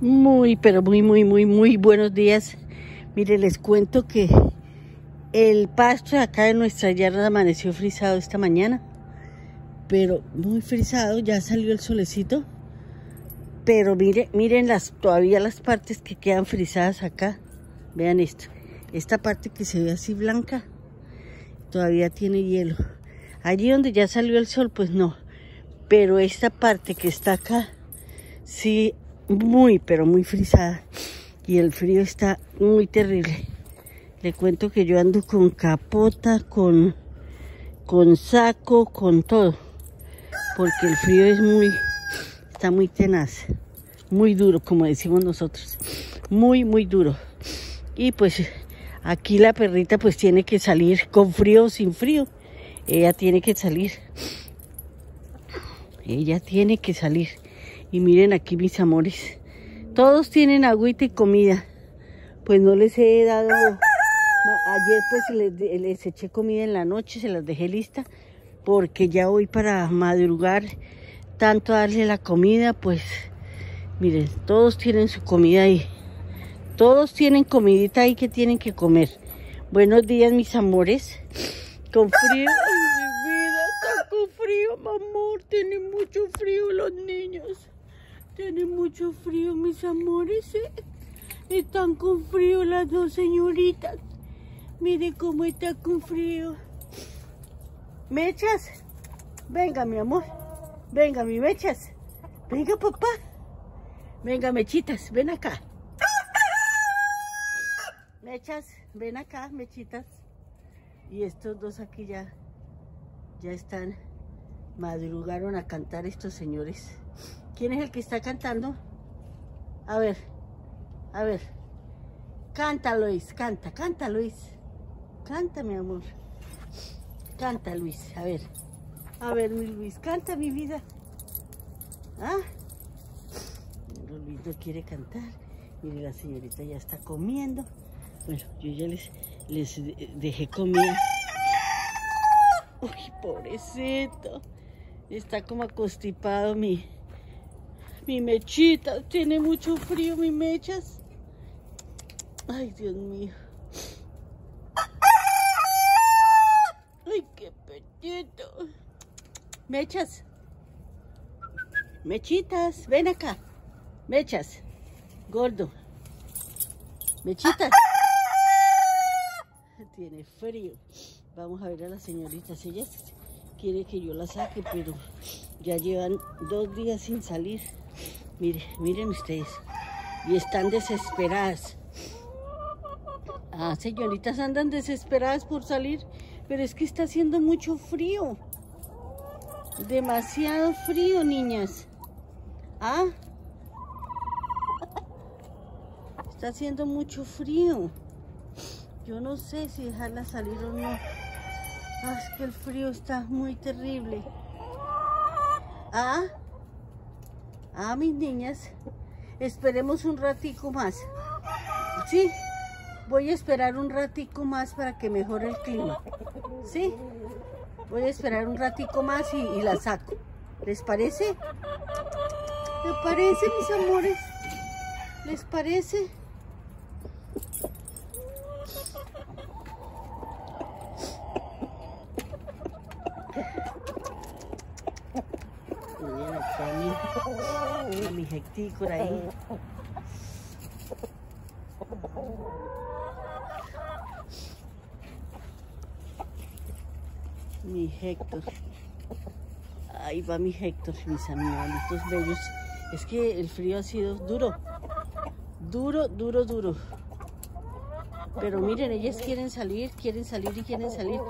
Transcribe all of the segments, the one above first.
Muy, pero muy, muy, muy, muy buenos días. Mire, les cuento que el pasto acá de nuestra yarda amaneció frisado esta mañana. Pero muy frisado, ya salió el solecito. Pero mire, miren las, todavía las partes que quedan frisadas acá. Vean esto. Esta parte que se ve así blanca, todavía tiene hielo. Allí donde ya salió el sol, pues no. Pero esta parte que está acá, sí muy, pero muy frisada. Y el frío está muy terrible. Le cuento que yo ando con capota, con, con saco, con todo. Porque el frío es muy, está muy tenaz. Muy duro, como decimos nosotros. Muy, muy duro. Y pues aquí la perrita pues tiene que salir con frío o sin frío. Ella tiene que salir. Ella tiene que salir. Y miren aquí mis amores. Todos tienen agüita y comida. Pues no les he dado... ayer pues les, eché comida en la noche, se las dejé lista. Porque ya voy para madrugar. Tanto darle la comida, pues... Miren, todos tienen su comida ahí. Todos tienen comidita ahí que tienen que comer. Buenos días, mis amores. Con frío. Ay, mi vida, con frío, amor. Tienen mucho frío los niños. Tiene mucho frío, mis amores. ¿eh? Están con frío las dos señoritas. Mire cómo está con frío. Mechas. Venga, mi amor. Venga, mi mechas. Venga, papá. Venga, mechitas. Ven acá. Mechas. Ven acá, mechitas. Y estos dos aquí ya, ya están, madrugaron a cantar estos señores. ¿Quién es el que está cantando? A ver, a ver. Canta, Luis, canta, canta, Luis. Canta, mi amor. Canta, Luis, a ver. A ver, mi Luis, canta, mi vida. ¿Ah? Luis no quiere cantar. Mire, la señorita ya está comiendo. Bueno, yo ya les, dejé comida. Uy, pobrecito. Está como acostipado mi, mi mechita. Tiene mucho frío mi mechas. Ay, Dios mío. Ay, qué petito. Mechas. Mechitas, ven acá. Mechas. Gordo. Mechitas. Tiene frío. Vamos a ver a las señoritas. Ellas quiere que yo la saque, pero ya llevan dos días sin salir. Miren, miren ustedes. Y están desesperadas. Ah, señoritas andan desesperadas por salir, pero es que está haciendo mucho frío. Demasiado frío, niñas. Ah. Está haciendo mucho frío. Yo no sé si dejarla salir o no. Ah, es que el frío está muy terrible. Ah, ah, mis niñas, esperemos un ratico más. Sí, voy a esperar un ratico más para que mejore el clima. Sí, voy a esperar un ratico más y, y la saco. ¿Les parece? ¿Les parece, mis amores? ¿Les parece? Miren aquí mi, Hectícora ahí. Mi Héctor. Ahí va mi Héctor, mis animalitos bellos. Es que el frío ha sido duro. Duro, duro, duro. Pero miren, ellas quieren salir, quieren salir y quieren salir.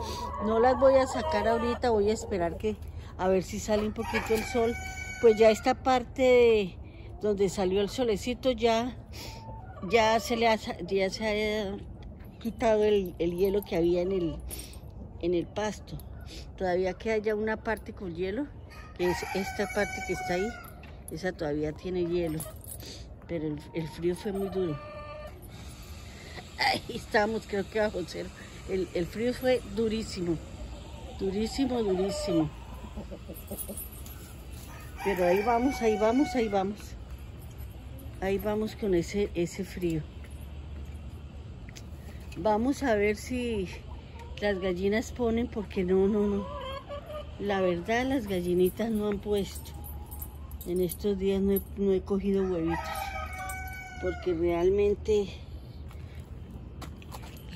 No las voy a sacar ahorita, voy a esperar que a ver si sale un poquito el sol. Pues ya esta parte de donde salió el solecito ya, ya se le ha, ya se ha quitado el, el hielo que había en el, en el pasto. Todavía queda ya una parte con hielo, que es esta parte que está ahí. Esa todavía tiene hielo, pero el, el frío fue muy duro. Ahí estamos, creo que bajo cero. El, el frío fue durísimo, durísimo, durísimo. Pero ahí vamos, ahí vamos, ahí vamos. ahí vamos con ese, ese frío. Vamos a ver si las gallinas ponen, porque no, no, no. La verdad, las gallinitas no han puesto. En estos días no he, no he cogido huevitos. Porque realmente,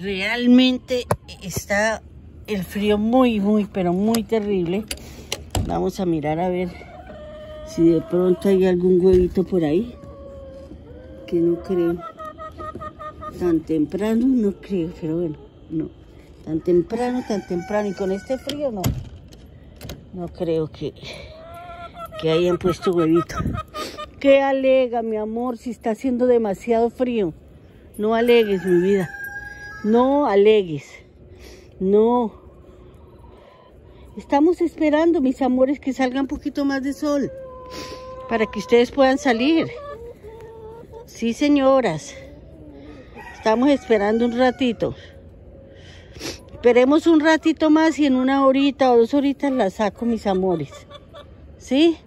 realmente está el frío muy, muy, pero muy terrible. Vamos a mirar a ver si de pronto hay algún huevito por ahí. Que no creo. Tan temprano no creo, pero bueno, no. Tan temprano, tan temprano. Y con este frío no. No creo que, que hayan puesto huevito. ¿Qué alega, mi amor, si está haciendo demasiado frío? No alegues, mi vida. No alegues. No. Estamos esperando, mis amores, que salga un poquito más de sol. Para que ustedes puedan salir. Sí, señoras. Estamos esperando un ratito. Esperemos un ratito más y en una horita o dos horitas la saco, mis amores. ¿Sí?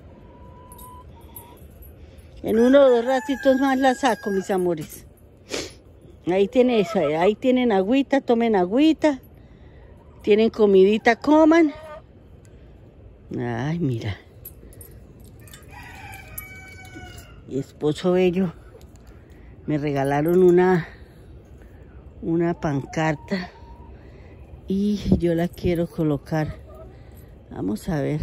En uno o dos ratitos más la saco, mis amores. Ahí tienen eso, ahí tienen agüita, tomen agüita. Tienen comidita, coman. Ay, mira. Mi esposo bello me regalaron una una pancarta y yo la quiero colocar. Vamos a ver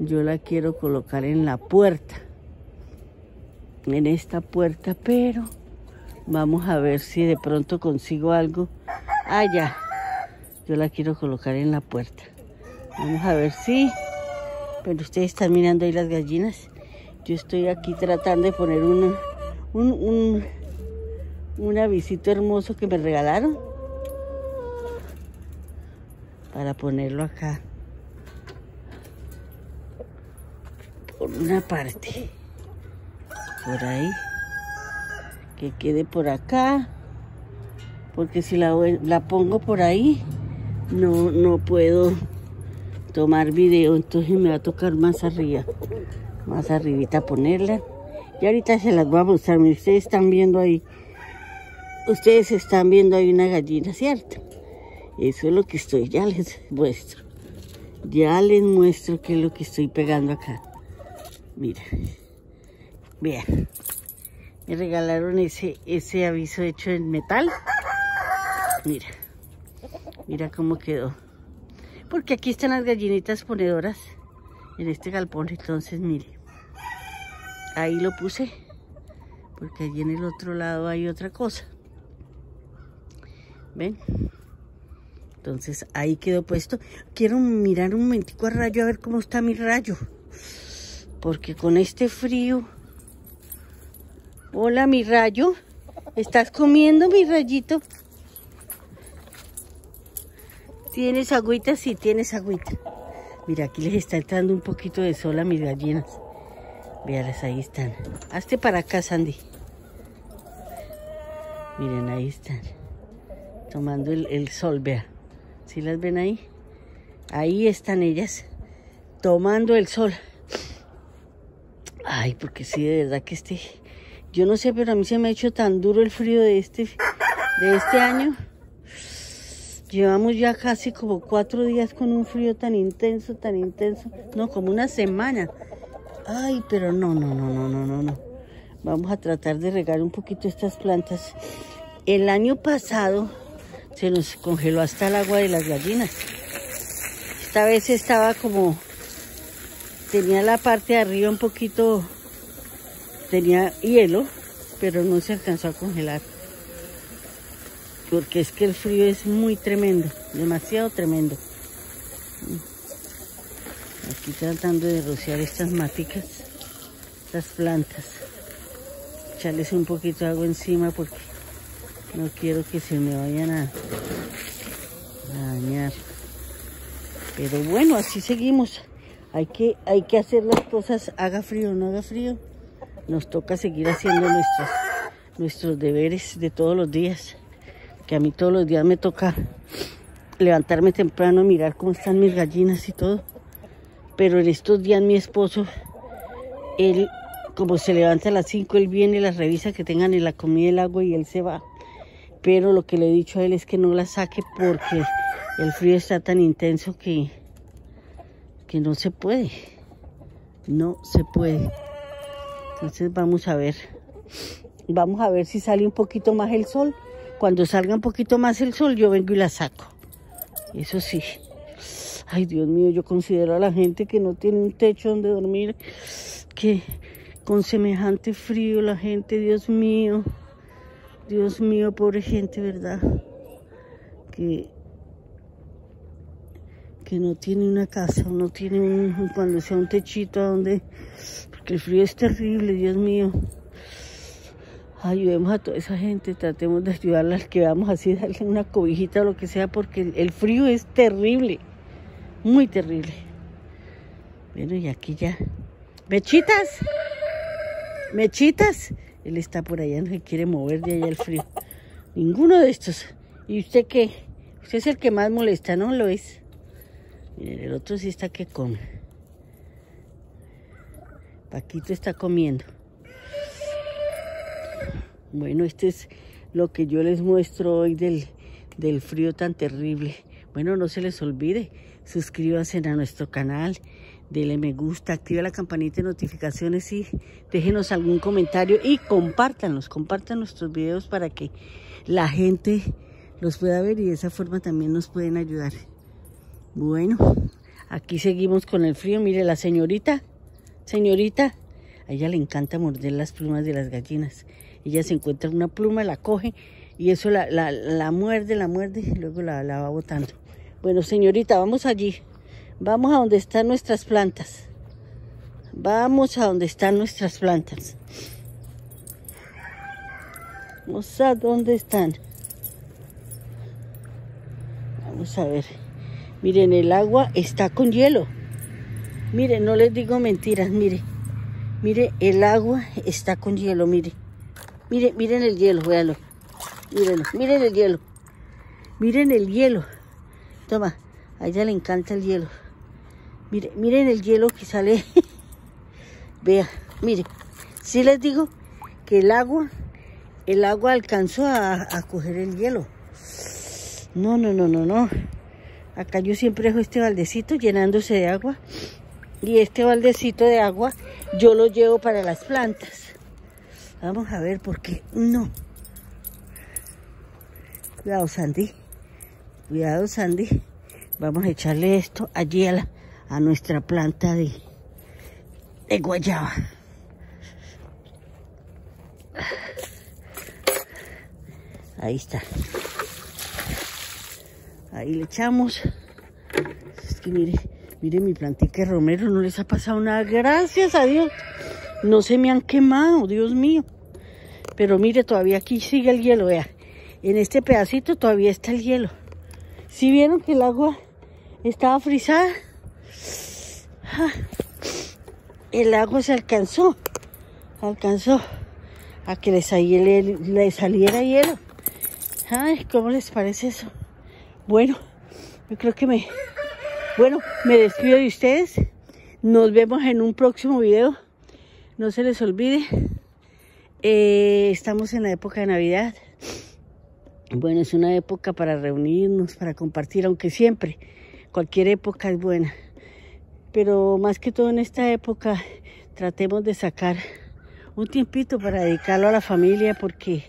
yo la quiero colocar en la puerta en esta puerta pero vamos a ver si de pronto consigo algo. Allá ah, yo la quiero colocar en la puerta. Vamos a ver si pero ustedes están mirando ahí las gallinas yo estoy aquí tratando de poner un, un, un avisito hermoso que me regalaron para ponerlo acá. Por una parte. Por ahí. Que quede por acá. Porque si la, la pongo por ahí no, no puedo tomar video. Entonces me va a tocar más arriba más arribita ponerla y ahorita se las voy a mostrar ustedes están viendo ahí ustedes están viendo ahí una gallina cierto eso es lo que estoy, ya les muestro. Ya les muestro qué es lo que estoy pegando acá. Mira, vean. Me regalaron ese, ese aviso hecho en metal. Mira, mira cómo quedó. Porque aquí están las gallinitas ponedoras en este galpón. Entonces, mire, ahí lo puse. Porque allí en el otro lado hay otra cosa. ¿Ven? Entonces ahí quedó puesto. Quiero mirar un momentico a rayo a ver cómo está mi rayo. Porque con este frío... Hola, mi rayo. ¿Estás comiendo, mi rayito? ¿Tienes agüita? Sí, tienes agüita. Mira, aquí les está entrando un poquito de sol a mis gallinas. Véalas, ahí están. Hazte para acá, Sandy. Miren, ahí están. Tomando el, el sol, vea. ¿Sí las ven ahí? Ahí están ellas tomando el sol. Ay, porque sí, de verdad que este... Yo no sé, pero a mí se me ha hecho tan duro el frío de este, de este año. Llevamos ya casi como cuatro días con un frío tan intenso, tan intenso. No, como una semana. Ay, pero no, no, no, no, no, no, no. Vamos a tratar de regar un poquito estas plantas. El año pasado se nos congeló hasta el agua de las gallinas. Esta vez estaba como, tenía la parte de arriba un poquito, tenía hielo, pero no se alcanzó a congelar. Porque es que el frío es muy tremendo, demasiado tremendo. Aquí tratando de rociar estas maticas, estas plantas. Echarles un poquito de agua encima porque no quiero que se me vayan a, dañar. Pero bueno, así seguimos. Hay que, hay que hacer las cosas, haga frío o no haga frío. Nos toca seguir haciendo nuestros, nuestros deberes de todos los días. Que a mí todos los días me toca levantarme temprano, mirar cómo están mis gallinas y todo. Pero en estos días mi esposo, él como se levanta a las 5, él viene, las revisa que tengan en la comida, el agua y él se va. Pero lo que le he dicho a él es que no la saque porque el frío está tan intenso que, que no se puede. No se puede. Entonces vamos a ver. Vamos a ver si sale un poquito más el sol. Cuando salga un poquito más el sol, yo vengo y la saco. Eso sí. Ay, Dios mío, yo considero a la gente que no tiene un techo donde dormir, que con semejante frío la gente, Dios mío, Dios mío, pobre gente, ¿verdad? Que, que no tiene una casa, no tiene un, cuando sea un techito a donde, porque el frío es terrible, Dios mío. Ayudemos a toda esa gente, tratemos de ayudarla, que vamos así, darle una cobijita o lo que sea, porque el frío es terrible muy terrible. Bueno, y aquí ya. ¡Mechitas! ¡Mechitas! Él está por allá, no se quiere mover de allá el frío. Ninguno de estos. ¿Y usted qué? Usted es el que más molesta, ¿no? Lo es. Miren, el otro sí está que come. Paquito está comiendo. Bueno, este es lo que yo les muestro hoy del, del frío tan terrible. Bueno, no se les olvide, suscríbanse a nuestro canal, denle me gusta, activa la campanita de notificaciones y déjenos algún comentario y compártanlos, compartan nuestros videos para que la gente los pueda ver y de esa forma también nos pueden ayudar. Bueno, aquí seguimos con el frío. Mire la señorita, señorita, a ella le encanta morder las plumas de las gallinas. Ella se encuentra una pluma, la coge y eso la, la, muerde, la muerde y luego la, la va botando. Bueno, señorita, vamos allí. Vamos a donde están nuestras plantas. Vamos a donde están nuestras plantas. Vamos a dónde están. Vamos a ver. Miren, el agua está con hielo. Miren, no les digo mentiras, mire. Mire, el agua está con hielo, mire. Mire, miren el hielo, véanlo. Miren, miren el hielo. Miren el hielo. Toma, a ella le encanta el hielo. Miren, miren el hielo que sale. Vea, mire. Si les digo que el agua, el agua alcanzó a, a coger el hielo. No, no, no, no, no. Acá yo siempre dejo este baldecito llenándose de agua. Y este baldecito de agua yo lo llevo para las plantas. Vamos a ver por qué no. Cuidado, Sandy. Cuidado, Sandy. Vamos a echarle esto allí a, nuestra planta de, de guayaba. Ahí está. Ahí le echamos. Es que mire, mire mi plantica de romero, no les ha pasado nada. Gracias a Dios. No se me han quemado, Dios mío. Pero mire, todavía aquí sigue el hielo, vea. En este pedacito todavía está el hielo. Si vieron que el agua estaba frisada, ah, el agua se alcanzó, alcanzó a que le, saliera, hielo. Ay, ¿cómo les parece eso? Bueno, yo creo que me... Bueno, me despido de ustedes. Nos vemos en un próximo video. No se les olvide. Eh, estamos en la época de Navidad. Bueno, es una época para reunirnos, para compartir, aunque siempre, cualquier época es buena. Pero más que todo en esta época, tratemos de sacar un tiempito para dedicarlo a la familia, porque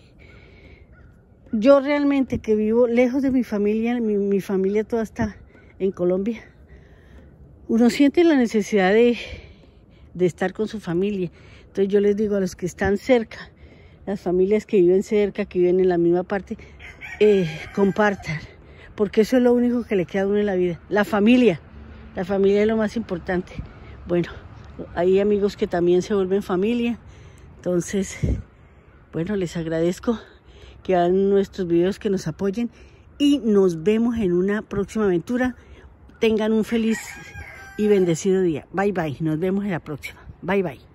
yo realmente que vivo lejos de mi familia, mi, familia toda está en Colombia, uno siente la necesidad de, de estar con su familia. Entonces yo les digo a los que están cerca, las familias que viven cerca, que viven en la misma parte, eh, compartan, porque eso es lo único que le queda a uno en la vida. La familia, la familia es lo más importante. Bueno, hay amigos que también se vuelven familia, entonces, bueno, les agradezco que hagan nuestros videos, que nos apoyen y nos vemos en una próxima aventura. Tengan un feliz y bendecido día. Bye bye, nos vemos en la próxima. Bye bye.